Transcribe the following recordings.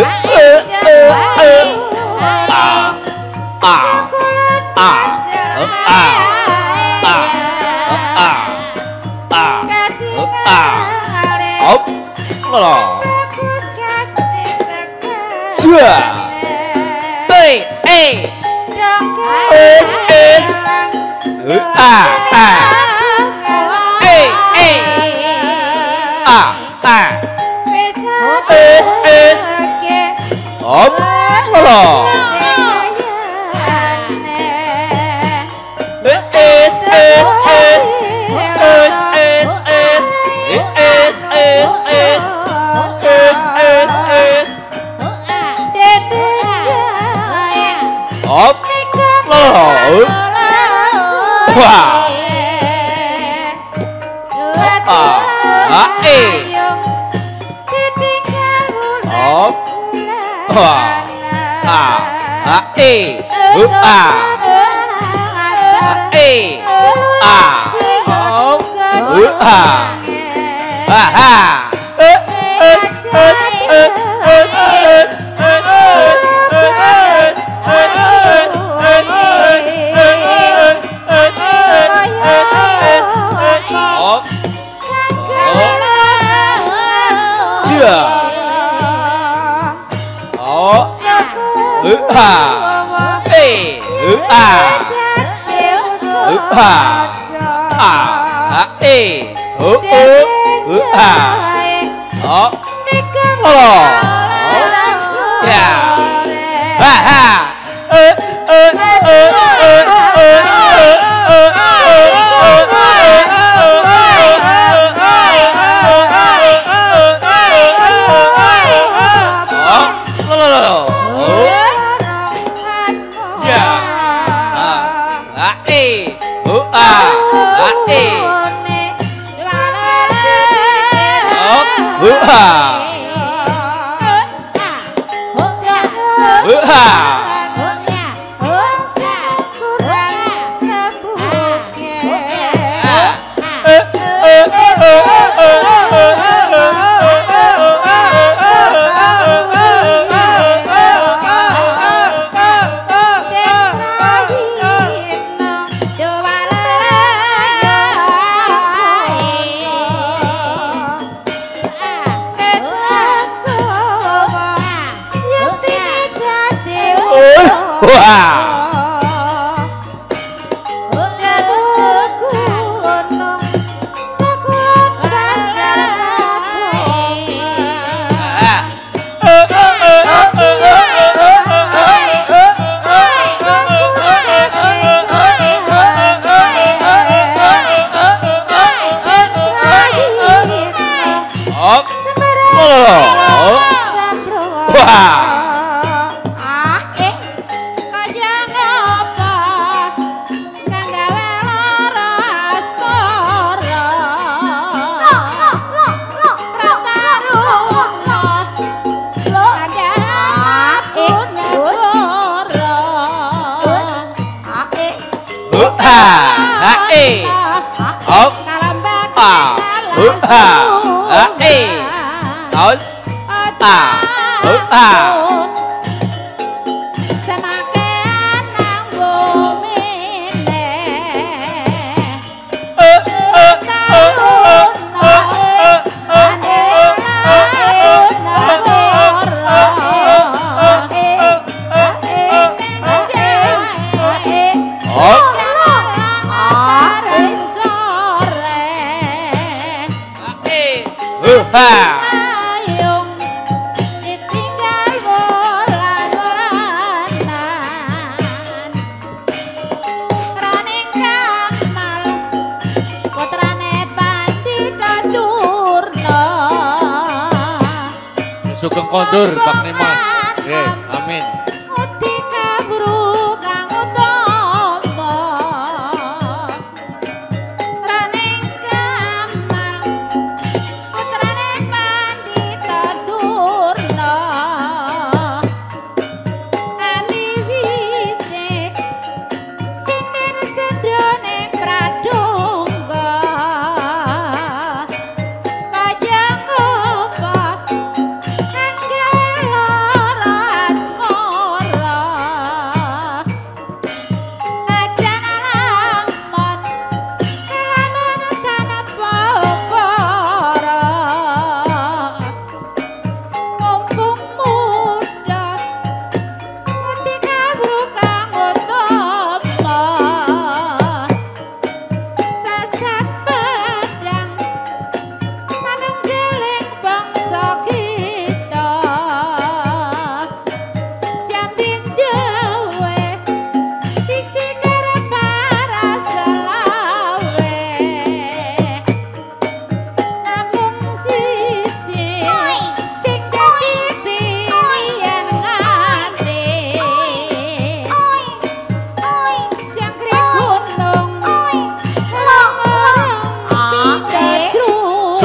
Ah! Ah! Ah! Ah! 啊，不了。à à à ê. Ướp à. À ê. À. Ướp à. À ha. Ớt ớt ớt ớt ớt ớt Yeah. อึอ่าเตอึอ่าอึอ่าอ่าฮะเอฮึอึอ่าอ๋อไม่กันหรอ কথা Sugeng kondur Pak Nimas.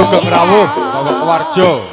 Sugeng Rawuh, Bogor Warjo.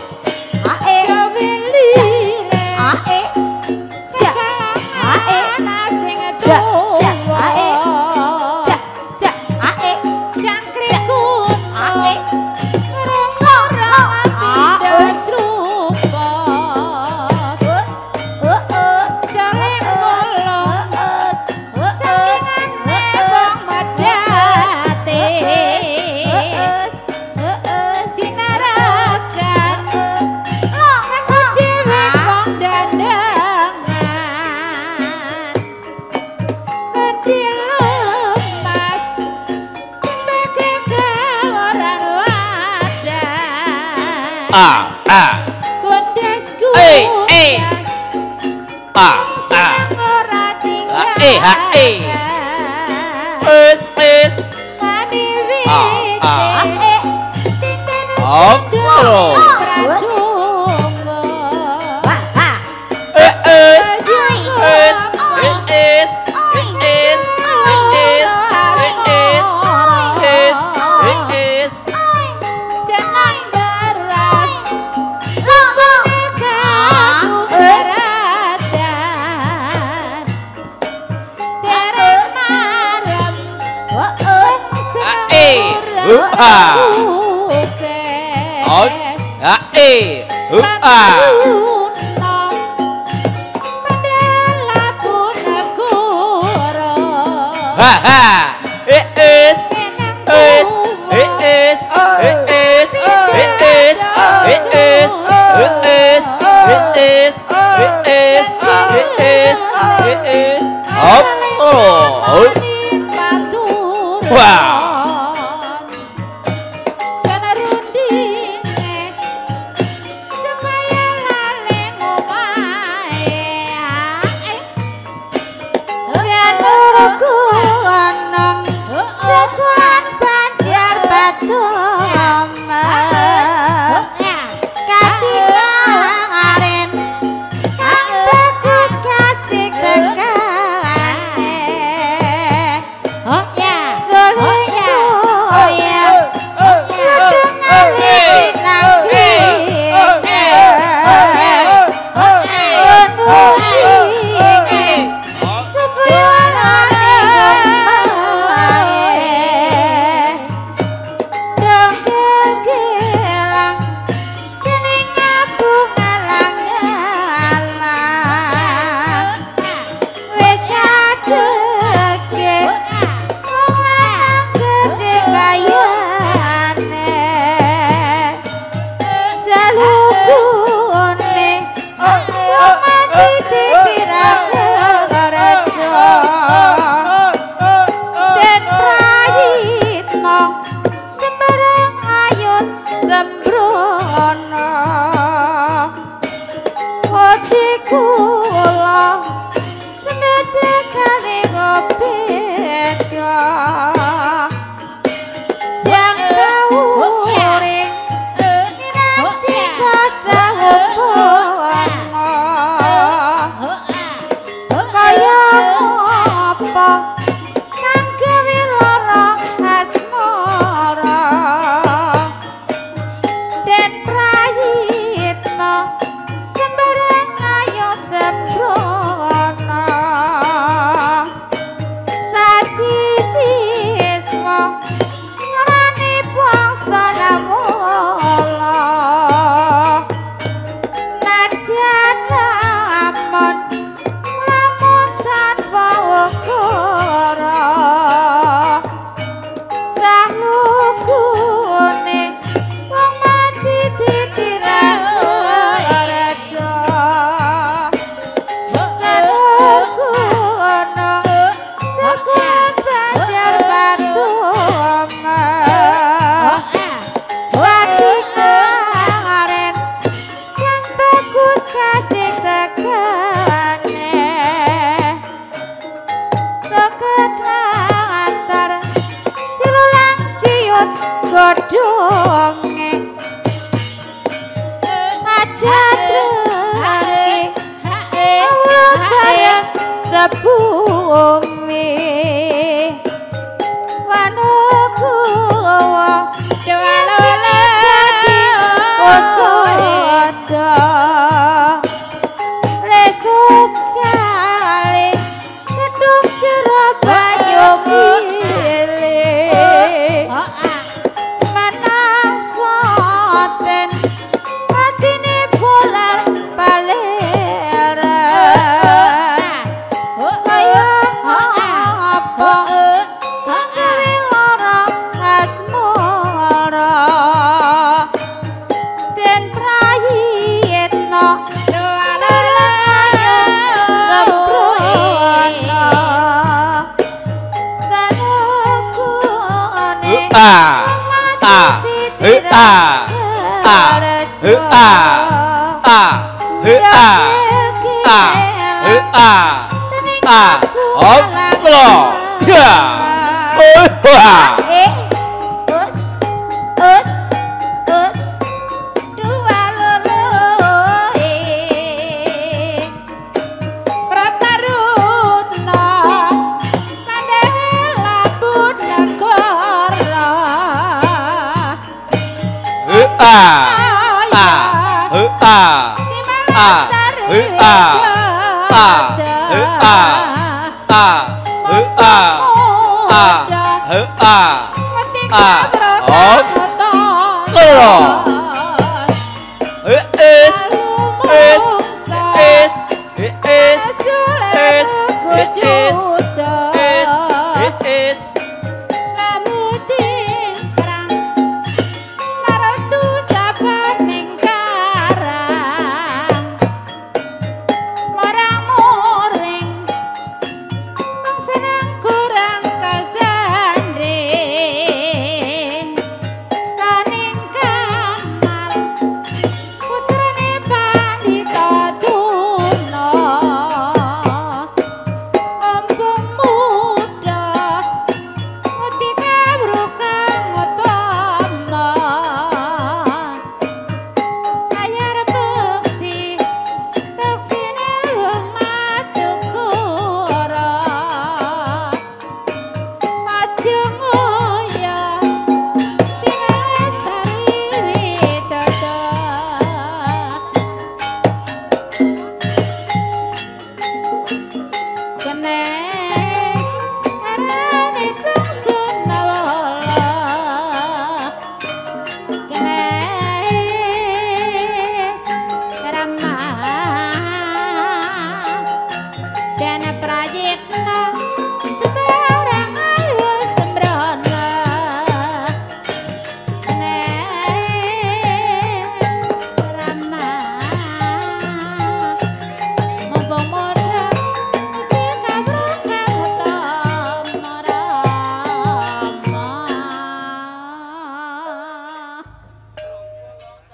oh Os Oh Wow Go be பூ ta ta, hứ ta ta, hứ ta ta, hứ ta ta, hứ ta ta ah ốm lò ya ôi hoa Oh.